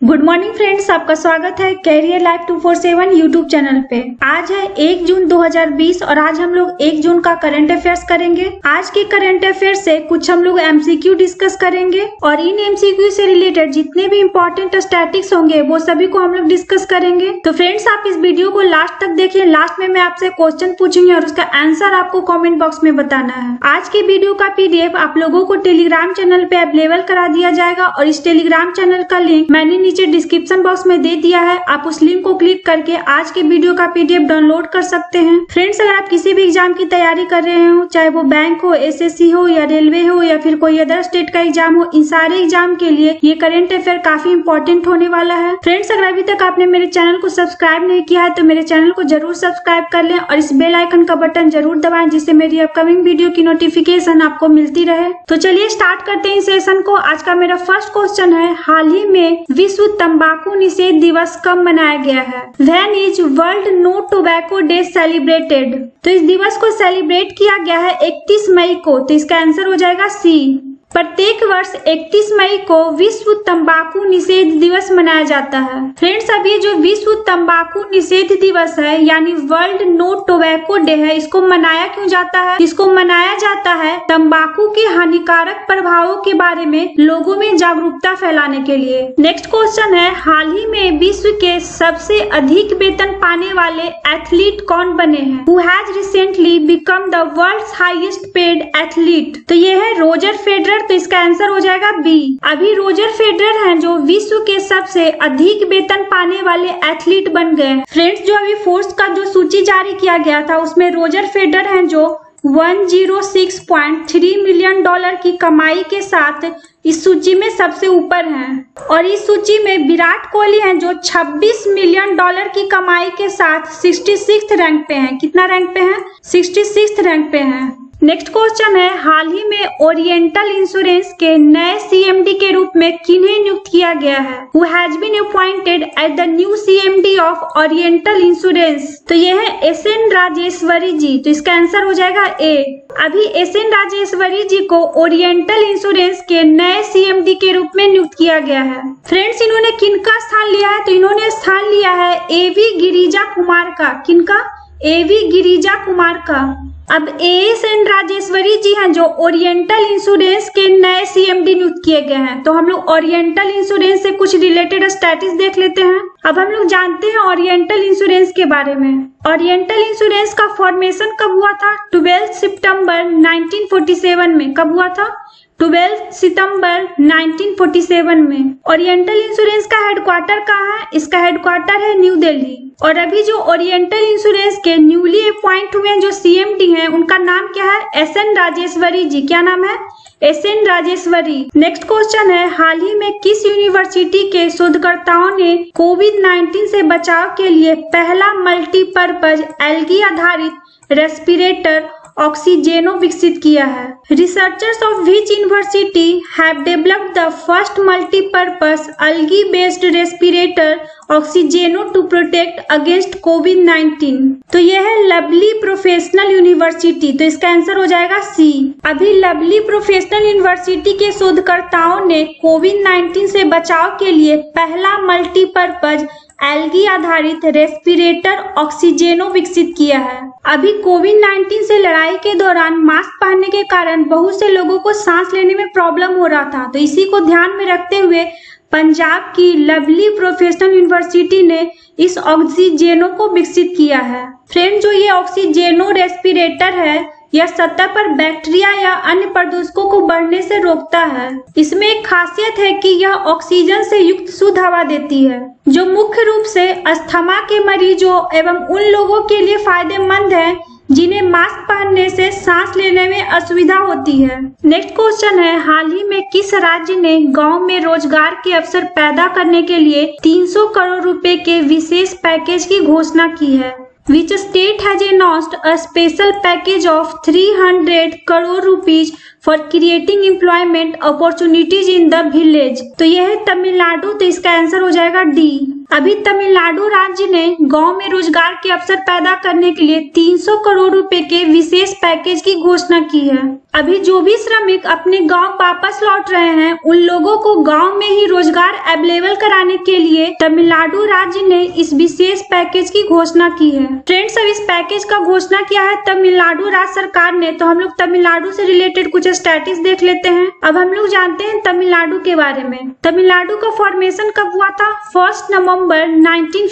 Good morning friends, आपका स्वागत है कैरियर लाइफ 247 यूट्यूब चैनल पे। आज है 1 जून 2020 और आज हम लोग 1 जून का करंट अफेयर्स करेंगे। आज के करंट अफेयर्स से कुछ हम लोग एमसीक्यू डिस्कस करेंगे और इन एमसीक्यू से रिलेटेड जितने भी इम्पोर्टेंट स्टैटिक्स होंगे, वो सभी को हम लोग डिस्कस करेंगे। तो फ्रेंड्स, आप इस वीडियो को लास्ट तक देखिए। लास्ट में मैं आपसे क्वेश्चन पूछूँगी और उसका आंसर आपको कॉमेंट बॉक्स में बताना है। आज के वीडियो का पीडीएफ आप लोगों को टेलीग्राम चैनल पे अवेलेबल करा दिया जाएगा और इस टेलीग्राम चैनल का लिंक मैंने नीचे डिस्क्रिप्शन बॉक्स में दे दिया है। आप उस लिंक को क्लिक करके आज के वीडियो का पीडीएफ डाउनलोड कर सकते हैं। फ्रेंड्स अगर आप किसी भी एग्ज़ाम की तैयारी कर रहे हो, चाहे वो बैंक हो एसएससी हो या रेलवे हो या फिर कोई अदर स्टेट का एग्ज़ाम हो, इन सारे एग्ज़ाम के लिए ये करेंट अफेयर काफ़ी इंपॉर्टेंट होने वाला है। फ्रेंड्स अगर अभी तक आपने मेरे चैनल को सब्सक्राइब नहीं किया है तो मेरे चैनल को ज़रूर सब्सक्राइब कर लें और इस बेल आइकन का बटन ज़रूर दबाएँ, जिससे मेरी अपकमिंग वीडियो की नोटिफिकेशन आपको मिलती रहे। तो चलिए स्टार्ट करते हैं इस सेशन को। आज का मेरा फ़र्स्ट क्वेश्चन है, हाल ही में विश्व तंबाकू निषेध दिवस कब मनाया गया है? When is world no tobacco day celebrated तो इस दिवस को सेलिब्रेट किया गया है 31 मई को तो इसका आंसर हो जाएगा सी प्रत्येक वर्ष 31 मई को विश्व तंबाकू निषेध दिवस मनाया जाता है। फ्रेंड्स अब ये जो विश्व तंबाकू निषेध दिवस है, यानी वर्ल्ड नो टोबैको डे है, इसको मनाया क्यों जाता है? इसको मनाया जाता है तंबाकू के हानिकारक प्रभावों के बारे में लोगों में जागरूकता फैलाने के लिए। नेक्स्ट क्वेश्चन है, हाल ही में विश्व के सबसे अधिक वेतन पाने वाले एथलीट कौन बने हैं? Who has recently become the world highest paid athlete तो ये है रोजर फेडरर तो इसका आंसर हो जाएगा बी अभी रोजर फेडरर हैं जो विश्व के सबसे अधिक वेतन पाने वाले एथलीट बन गए फ्रेंड्स जो अभी फोर्स का जो सूची जारी किया गया था, उसमें रोजर फेडरर हैं जो 106.3 मिलियन डॉलर की कमाई के साथ इस सूची में सबसे ऊपर हैं। और इस सूची में विराट कोहली हैं जो 26 मिलियन डॉलर की कमाई के साथ 66 रैंक पे हैं। कितना रैंक पे हैं? 66 रैंक पे हैं। नेक्स्ट क्वेश्चन है, हाल ही में ओरिएंटल इंश्योरेंस के नए सीएमडी के रूप में किन्हें नियुक्त किया गया है? Who has been appointed at the new CMD of oriental insurance तो ये है एस एन राजेश्वरी जी तो इसका आंसर हो जाएगा ए अभी एस एन राजेश्वरी जी को ओरिएंटल इंश्योरेंस के नए सीएमडी के रूप में नियुक्त किया गया है। फ्रेंड्स इन्होंने किनका स्थान लिया है? तो इन्होंने स्थान लिया है एवी गिरिजा कुमार का। किनका? एवी गिरिजा कुमार का। अब A S N Rajeshwari ji हैं जो ओरिएंटल इंश्योरेंस के नए सीएमडी नियुक्त किए गए हैं। तो हम लोग ओरिएंटल इंश्योरेंस से कुछ रिलेटेड स्टेटस देख लेते हैं। अब हम लोग जानते हैं ओरिएंटल इंश्योरेंस के बारे में। ओरिएंटल इंश्योरेंस का फॉर्मेशन कब हुआ था? ट्वेल्थ सितंबर 1947 में। कब हुआ था? 12 सितंबर 1947 में ओरिएंटल इंश्योरेंस का हेडक्वार्टर कहाँ है? इसका हेडक्वार्टर है न्यू दिल्ली। और अभी जो ओरिएंटल इंश्योरेंस के न्यूली अपॉइंट हुए जो सीएमडी हैं, उनका नाम क्या है? S N Rajeshwari ji. क्या नाम है? S N Rajeshwari. Next question है, हाल ही में किस यूनिवर्सिटी के शोधकर्ताओं ने कोविड 19 से बचाव के लिए पहला मल्टीपर्पज एल्गी आधारित रेस्पिरेटर ऑक्सीजेनो विकसित किया है। Researchers of which university have developed the first multipurpose algae based respirator Oxygeno to protect against Covid 19 तो यह है लवली प्रोफेशनल यूनिवर्सिटी तो इसका आंसर हो जाएगा सी अभी लवली प्रोफेशनल यूनिवर्सिटी के शोधकर्ताओं ने कोविड 19 से बचाव के लिए पहला मल्टीपर्पज एल्गी आधारित रेस्पिरेटर ऑक्सीजेनो विकसित किया है। अभी कोविड 19 से लड़ाई के दौरान मास्क पहनने के कारण बहुत से लोगों को सांस लेने में प्रॉब्लम हो रहा था। तो इसी को ध्यान में रखते हुए पंजाब की लवली प्रोफेशनल यूनिवर्सिटी ने इस ऑक्सीजेनो को विकसित किया है। फ्रेंड जो ये ऑक्सीजेनो रेस्पिरेटर है यह सतह पर बैक्टीरिया या अन्य प्रदूषकों को बढ़ने से रोकता है। इसमें एक खासियत है कि यह ऑक्सीजन से युक्त शुद्ध हवा देती है, जो मुख्य रूप से अस्थमा के मरीजों एवं उन लोगों के लिए फ़ायदेमंद है, जिन्हें मास्क पहनने से सांस लेने में असुविधा होती है। नेक्स्ट क्वेश्चन है, हाल ही में किस राज्य ने गाँव में रोज़गार के अवसर पैदा करने के लिए 300 करोड़ रुपए के विशेष पैकेज की घोषणा की है? Which state has announced a special package of 300 crore rupees for creating employment opportunities in the village तो यह है तमिलनाडु तो इसका आंसर हो जाएगा डी अभी तमिलनाडु राज्य ने गाँव में रोज़गार के अवसर पैदा करने के लिए 300 करोड़ रुपए के विशेष पैकेज की घोषणा की है। अभी जो भी श्रमिक अपने गाँव वापस लौट रहे हैं, उन लोगों को गाँव में ही रोज़गार अवेलेबल कराने के लिए तमिलनाडु राज्य ने इस विशेष पैकेज की घोषणा की है। फ्रेंड्स अब इस पैकेज का घोषणा किया है तमिलनाडु राज्य सरकार ने। तो हम लोग तमिलनाडु से रिलेटेड कुछ स्टैटिस देख लेते हैं। अब हम लोग जानते हैं तमिलनाडु के बारे में। तमिलनाडु का फॉर्मेशन कब हुआ था? फ़र्स्ट नवंबर नाइनटीन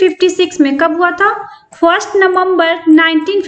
में। कब हुआ था? फ़र्स्ट नवंबर नाइनटीन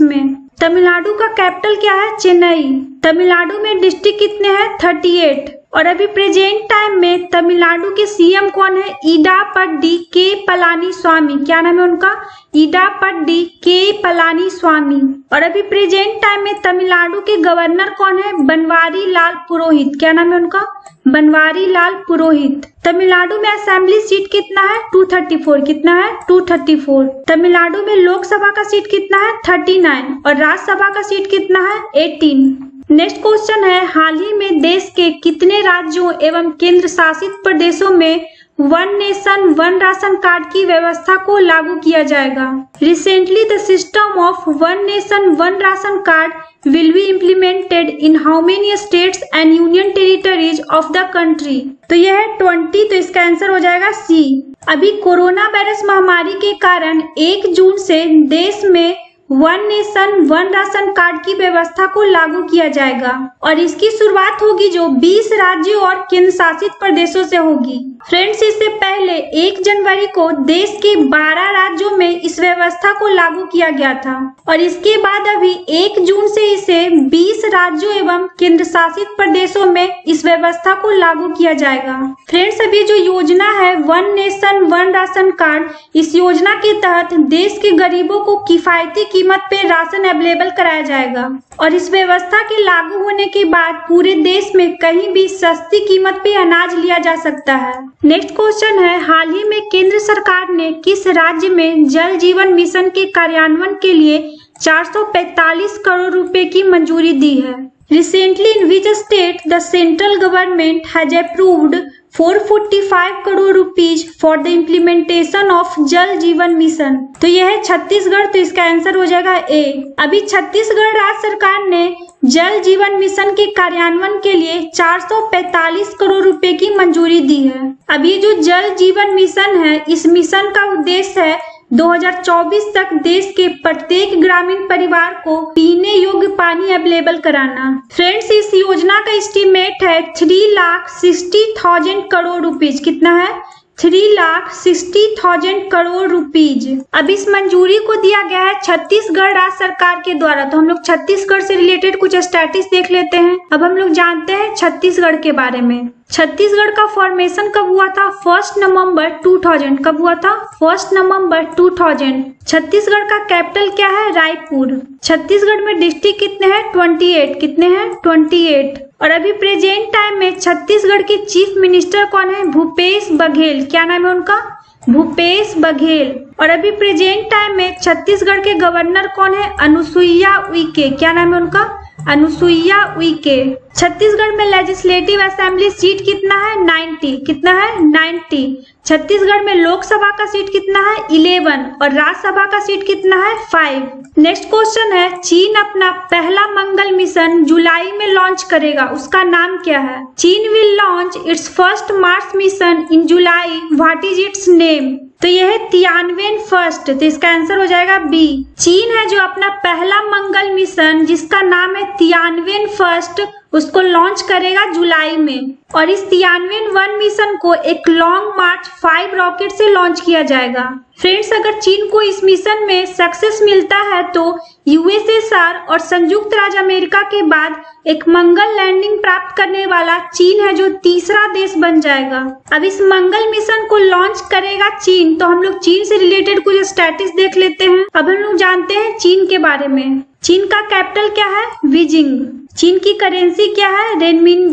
में। तमिलनाडु का कैपिटल क्या है? चेन्नई। तमिलनाडु में डिस्ट्रिक्ट कितने हैं? Thirty eight. और अभी प्रेजेंट टाइम में तमिलनाडु के सीएम कौन है? ईडा पड्डी के पलानी स्वामी क्या नाम है उनका? ईडा पड्डी के पलानी स्वामी और अभी प्रेजेंट टाइम में तमिलनाडु के गवर्नर कौन है? बनवारी लाल पुरोहित। क्या नाम है उनका? बनवारी लाल पुरोहित। तमिलनाडु में असेंबली सीट कितना है? 234 कितना है? 234 तमिलनाडु में लोकसभा का सीट कितना है? 39 और राज्यसभा का सीट कितना है? 18 नेक्स्ट क्वेश्चन है, हाल ही में देश के कितने राज्यों एवं केंद्र शासित प्रदेशों में one nation, one ration card की व्यवस्था को लागू किया जाएगा। Recently the system of one nation, one ration card will be implemented in how many states and union territories of the country तो यह है ट्वेंटी तो इसका आंसर हो जाएगा सी अभी कोरोना वायरस महामारी के कारण एक जून से देश में one nation, one ration card की व्यवस्था को लागू किया जाएगा। और इसकी शुरुआत होगी जो 20 राज्यों और केंद्र शासित प्रदेशों से होगी। फ्रेंड्स, इससे पहले 1 जनवरी को देश के 12 राज्यों में इस व्यवस्था को लागू किया गया था और इसके बाद अभी 1 जून से इसे 20 राज्यों एवं केंद्र शासित प्रदेशों में इस व्यवस्था को लागू किया जाएगा। फ्रेंड्स, अभी जो योजना है, one nation, one ration card, इस योजना के तहत देश के गरीबों को किफायती कीमत पे राशन अवेलेबल कराया जाएगा और इस व्यवस्था के लागू होने के बाद पूरे देश में कहीं भी सस्ती कीमत पे अनाज लिया जा सकता है। नेक्स्ट क्वेश्चन है, हाल ही में केंद्र सरकार ने किस राज्य में जल जीवन मिशन के कार्यान्वयन के लिए 445 करोड़ रुपए की मंजूरी दी है? Recently in which state the central government has approved 445 crore rupees for the implementation of Jal Jeevan mission. तो यह है छत्तीसगढ़ तो इसका आंसर हो जाएगा ए अभी छत्तीसगढ़ राज्य सरकार ने जल जीवन मिशन के कार्यान्वयन के लिए 445 करोड़ रुपए की मंजूरी दी है। अभी जो जल जीवन मिशन है, इस मिशन का उद्देश्य है 2024 तक देश के प्रत्येक ग्रामीण परिवार को पीने योग्य पानी अवेलेबल कराना। फ्रेंड्स, इस योजना का एस्टीमेट है three lakh sixty thousand crore rupees. कितना है? Three lakh sixty thousand crore rupees. अब इस मंजूरी को दिया गया है छत्तीसगढ़ राज्य सरकार के द्वारा। तो हम लोग छत्तीसगढ़ से रिलेटेड कुछ स्टैटिस देख लेते हैं। अब हम लोग जानते हैं छत्तीसगढ़ के बारे में। छत्तीसगढ़ का फॉर्मेशन कब हुआ था? फ़र्स्ट नवंबर 2000 कब हुआ था? फ़र्स्ट नवंबर 2000 छत्तीसगढ़ का कैपिटल क्या है? रायपुर। छत्तीसगढ़ में डिस्ट्रिक्ट कितने हैं? 28 कितने हैं? 28 और अभी प्रेजेंट टाइम में छत्तीसगढ़ के चीफ मिनिस्टर कौन है? भूपेश बघेल। क्या नाम है उनका? भूपेश बघेल। और अभी प्रेजेंट टाइम में छत्तीसगढ़ के गवर्नर कौन है? अनुसुईया उइके। क्या नाम है उनका? अनुसुईया उइके छत्तीसगढ़ में लेजिस्लेटिव असेंबली सीट कितना है? 90 कितना है? 90 छत्तीसगढ़ में लोकसभा का सीट कितना है? 11 और राज्यसभा का सीट कितना है? फाइव। नेक्स्ट क्वेश्चन है, चीन अपना पहला मंगल मिशन जुलाई में लॉन्च करेगा। उसका नाम क्या है? चीन will launch its first Mars mission in July what is its name तो यह है तियानवेन फ़र्स्ट तो इसका आंसर हो जाएगा बी चीन है जो अपना पहला मंगल मिशन, जिसका नाम है तियानवेन फ़र्स्ट उसको लॉन्च करेगा जुलाई में। और इस तियानवे वन मिशन को एक लॉन्ग मार्च फाइव रॉकेट से लॉन्च किया जाएगा। फ्रेंड्स, अगर चीन को इस मिशन में सक्सेस मिलता है तो यूएसएसआर और संयुक्त राज्य अमेरिका के बाद एक मंगल लैंडिंग प्राप्त करने वाला चीन है जो तीसरा देश बन जाएगा। अब इस मंगल मिशन को लॉन्च करेगा चीन तो हम लोग चीन से रिलेटेड कुछ स्टेटिस देख लेते हैं। अब हम लोग जानते हैं चीन के बारे में। चीन का कैपिटल क्या है? बीजिंग। चीन की करेंसी क्या है? रेनमिन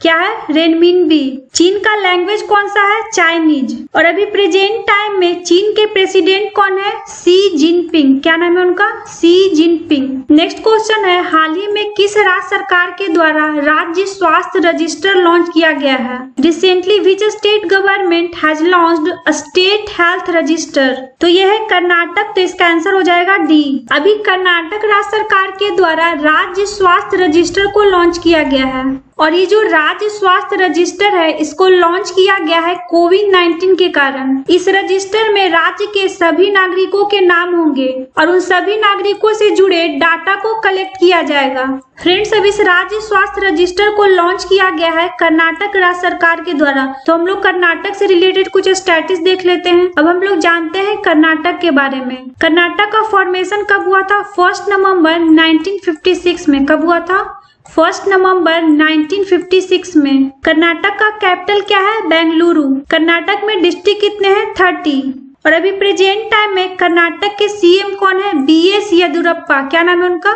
क्या है? रेनमिनबी चीन का लैंग्वेज कौन सा है? चाइनीज़ और अभी प्रेजेंट टाइम में चीन के प्रेसिडेंट कौन है? सी जिनपिंग क्या नाम है उनका? सी जिनपिंग नेक्स्ट क्वेश्चन है, हाल ही में किस राज्य सरकार के द्वारा राज्य स्वास्थ्य रजिस्टर लॉन्च किया गया है? Recently which state government has launch state health register तो यह है कर्नाटक तो इसका आंसर हो जाएगा डी अभी कर्नाटक राज्य सरकार के द्वारा राज्य स्वास्थ्य रजिस्टर को लॉन्च किया गया है। और ये जो राज्य स्वास्थ्य रजिस्टर है, इसको लॉन्च किया गया है कोविड 19 के कारण। इस रजिस्टर में राज्य के सभी नागरिकों के नाम होंगे और उन सभी नागरिकों से जुड़े डाटा को कलेक्ट किया जाएगा। फ्रेंड्स अब इस राज्य स्वास्थ्य रजिस्टर को लॉन्च किया गया है कर्नाटक राज्य सरकार के द्वारा। तो हम लोग कर्नाटक से रिलेटेड कुछ स्टेटिस देख लेते हैं। अब हम लोग जानते हैं कर्नाटक के बारे में। कर्नाटक का फॉर्मेशन कब हुआ था? फ़र्स्ट नवंबर नाइनटीन में। कब हुआ था? फ़र्स्ट नवंबर 1956 में कर्नाटक का कैपिटल क्या है? बेंगलुरु। कर्नाटक में डिस्ट्रिक्ट कितने हैं? 30 और अभी प्रेजेंट टाइम में कर्नाटक के सीएम कौन है? बी एस येदुरप्पा क्या नाम है उनका?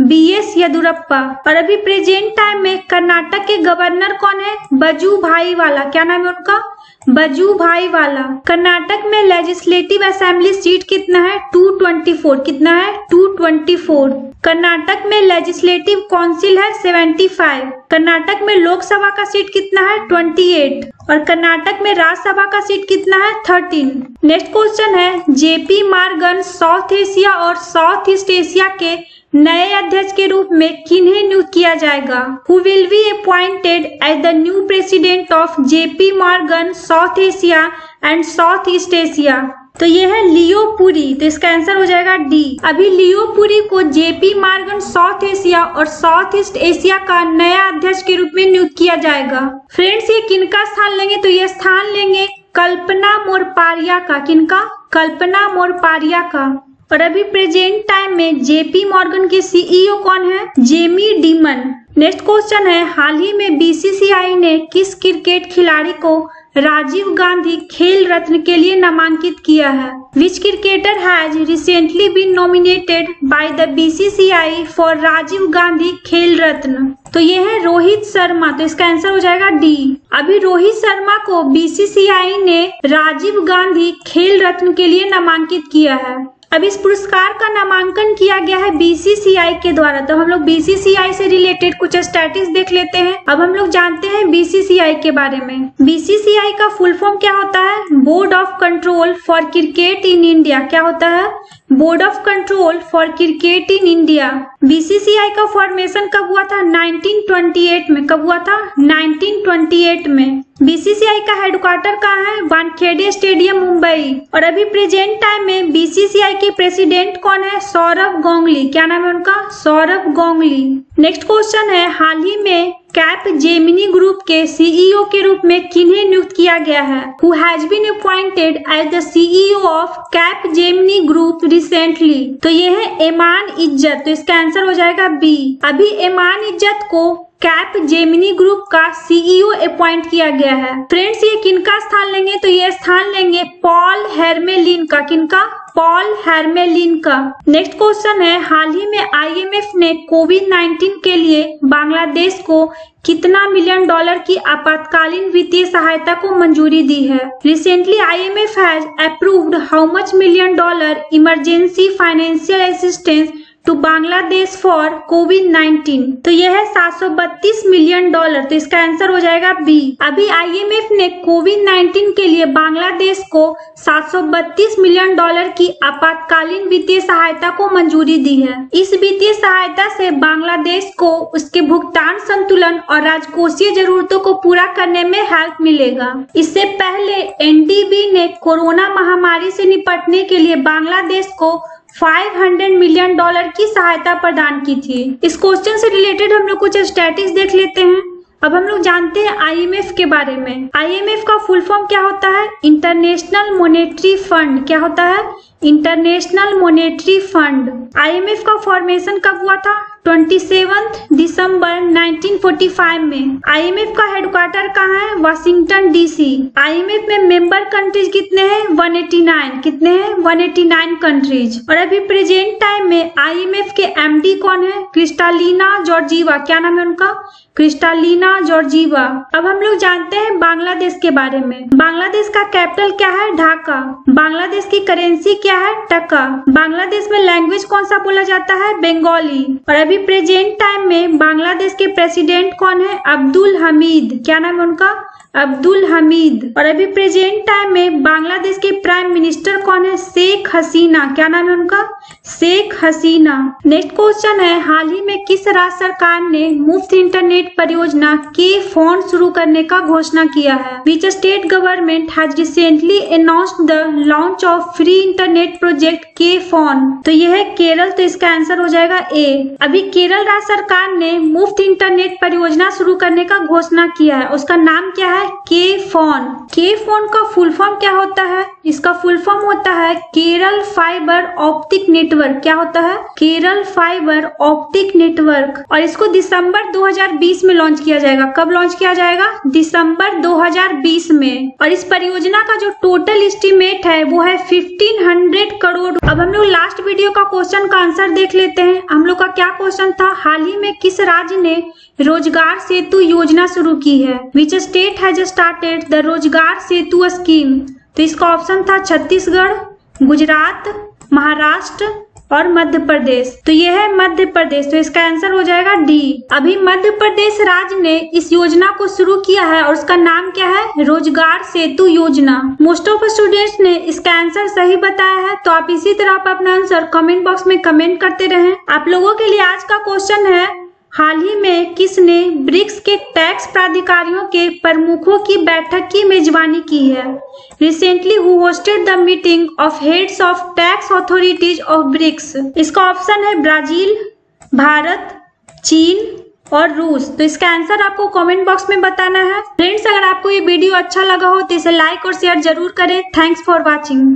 बी एस येदुरप्पा और अभी प्रेजेंट टाइम में कर्नाटक के गवर्नर कौन है? बजू भाई वाला। क्या नाम है उनका? बजू भाई वाला, कर्नाटक में लेजिस्लेटिव असेंबली सीट कितना है? 224 कितना है? 224 कर्नाटक में लेजिस्लेटिव काउंसिल है 75 कर्नाटक में लोकसभा का सीट कितना है? 28 और कर्नाटक में राज्यसभा का सीट कितना है? 13 नेक्स्ट क्वेश्चन है जेपी मार्गन साउथ एशिया और साउथ ईस्ट एशिया के नए अध्यक्ष के रूप में किन्हें नियुक्त किया जाएगा? Who will be appointed as the new president of JP Morgan South Asia and South East Asia तो ये है लियो पुरी। तो इसका आंसर हो जाएगा डी अभी लियो पुरी को जेपी मार्गन साउथ एशिया और साउथ ईस्ट एशिया का नया अध्यक्ष के रूप में नियुक्त किया जाएगा। फ्रेंड्स ये किनका स्थान लेंगे? तो ये स्थान लेंगे कल्पना मोरपारिया का। किनका? कल्पना मोरपारिया का। और अभी प्रेजेंट टाइम में जेपी मॉर्गन के सीईओ कौन है? Jamie demon. नेक्स्ट क्वेश्चन है, हाल ही में बीसीसीआई ने किस क्रिकेट खिलाड़ी को राजीव गांधी खेल रत्न के लिए नामांकित किया है? Which cricketer has recently been nominated by the BCCI for Rajiv Gandhi Khel Ratna? तो ये है रोहित शर्मा तो इसका आंसर हो जाएगा डी अभी रोहित शर्मा को बीसीसीआई ने राजीव गांधी खेल रत्न के लिए नामांकित किया है। अब इस पुरस्कार का नामांकन किया गया है बीसीसीआई के द्वारा। तो हम लोग बीसीसीआई से रिलेटेड कुछ स्टैटिस देख लेते हैं। अब हम लोग जानते हैं बीसीसीआई के बारे में। बीसीसीआई का फुल फॉर्म क्या होता है? Board of control for cricket in India क्या होता है? Board of control for cricket in India. BCCI का फॉर्मेशन कब हुआ था? 1928 में। कब हुआ था? 1928 में। बीसीसीआई का हेडक्वार्टर कहाँ है? वानखेड़े स्टेडियम, मुंबई। और अभी प्रेजेंट टाइम में बीसीसीआई के प्रेसिडेंट कौन है? सौरभ गोंगली। क्या नाम है उनका? सौरभ गोंगली। नेक्स्ट क्वेश्चन है, हाल ही में कैप जेमिनी ग्रुप के सीईओ के रूप में किन्हें नियुक्त किया गया है? Who has been appointed as the CEO of Capgemini group recently तो ये है ईमान इज़्ज़त तो इसका आंसर हो जाएगा बी अभी ईमान इज़्ज़त को कैप जेमिनी ग्रुप का सीईओ अपॉइंट किया गया है। फ्रेंड्स ये किनका स्थान लेंगे? तो ये स्थान लेंगे पॉल हेरमेलिन का। किनका? पॉल हेरमेलिन का नेक्स्ट क्वेश्चन है, हाल ही में आईएमएफ ने कोविड 19 के लिए बांग्लादेश को कितना मिलियन डॉलर की आपातकालीन वित्तीय सहायता को मंजूरी दी है? Recently IMF has approved how much million dollar emergency financial assistance to Bangladesh for Covid 19 तो यह है 732 मिलियन डॉलर तो इसका आंसर हो जाएगा बी अभी आईएमएफ ने कोविड 19 के लिए बांग्लादेश को 732 मिलियन डॉलर की आपातकालीन वित्तीय सहायता को मंजूरी दी है। इस वित्तीय सहायता से बांग्लादेश को उसके भुगतान संतुलन और राजकोषीय जरूरतों को पूरा करने में हेल्प मिलेगा। इससे पहले एनडीबी ने कोरोना महामारी से निपटने के लिए बांग्लादेश को 500 मिलियन डॉलर की सहायता प्रदान की थी। इस क्वेश्चन से रिलेटेड हम लोग कुछ स्टैटिक्स देख लेते हैं। अब हम लोग जानते हैं आईएमएफ के बारे में। आईएमएफ का फुल फॉर्म क्या होता है? इंटरनेशनल मोनेटरी फंड क्या होता है? इंटरनेशनल मोनेटरी फंड आईएमएफ का फॉर्मेशन कब हुआ था? ट्वेंटी दिसंबर 1945 में आईएमएफ का हेडक्वार्टर कहाँ है? Washington DC. आईएमएफ में मेंबर कंट्रीज़ कितने हैं? 189 कितने हैं? 189 कंट्रीज़। और अभी प्रेजेंट टाइम में आईएमएफ के एमडी कौन है? Kristalina Georgieva. क्या नाम है उनका? Kristalina Georgieva. अब हम लोग जानते हैं बांग्लादेश के बारे में। बांग्लादेश का कैपिटल क्या है? ढाका। बांग्लादेश की करेंसी क्या है? टका बांग्लादेश में लैंग्वेज कौन सा बोला जाता है? बंगाली। और अभी प्रेजेंट टाइम में बांग्लादेश के प्रेसिडेंट कौन है? अब्दुल हमीद। क्या नाम है उनका? अब्दुल हमीद। और अभी प्रेजेंट टाइम में बांग्लादेश के प्राइम मिनिस्टर कौन है? शेख हसीना। क्या नाम है उनका? शेख हसीना। नेक्स्ट क्वेश्चन है, हाल ही में किस राज्य सरकार ने मुफ़्त इंटरनेट परियोजना के फ़ोन शुरू करने का घोषणा किया है? Which state government has recently announced the launch of free internet project K FON तो यह है केरल तो इसका आंसर हो जाएगा ए अभी केरल राज्य सरकार ने मुफ़्त इंटरनेट परियोजना शुरू करने का घोषणा किया है। उसका नाम क्या है? के फ़ोन के फ़ोन का फुल फॉर्म क्या होता है? इसका फुल फॉर्म होता है केरल फाइबर ऑप्टिक नेटवर्क क्या होता है? केरल फाइबर ऑप्टिक नेटवर्क और इसको दिसंबर 2020 में लॉन्च किया जाएगा। कब लॉन्च किया जाएगा? दिसंबर 2020 में। और इस परियोजना का जो टोटल एस्टिमेट है, वो है 1500 करोड़ अब हम लोग लास्ट वीडियो का क्वेश्चन का आंसर देख लेते हैं। हम लोग का क्या क्वेश्चन था? हाल ही में किस राज्य ने रोज़गार सेतु योजना शुरू की है? Which state has started the Rozgar Setu scheme तो इसका ऑप्शन था छत्तीसगढ़, गुजरात, महाराष्ट्र और मध्य प्रदेश। तो यह है मध्य प्रदेश। तो इसका आंसर हो जाएगा डी अभी मध्य प्रदेश राज्य ने इस योजना को शुरू किया है और उसका नाम क्या है? रोज़गार सेतु योजना। मोस्ट ऑफ़ स्टूडेंट्स ने इसका आंसर सही बताया है। तो आप इसी तरह आप अपना आंसर कमेंट बॉक्स में कमेंट करते रहें। आप लोगों के लिए आज का क्वेश्चन है हाल ही में किसने ब्रिक्स के टैक्स प्राधिकारियों के प्रमुखों की बैठक की मेजबानी की है। Recently who hosted the meeting of heads of tax authorities of BRICS इसका ऑप्शन है ब्राज़ील, भारत, चीन और रूस। तो इसका आंसर आपको कमेंट बॉक्स में बताना है। फ्रेंड्स अगर आपको ये वीडियो अच्छा लगा हो तो इसे लाइक और शेयर ज़रूर करें। Thanks for watching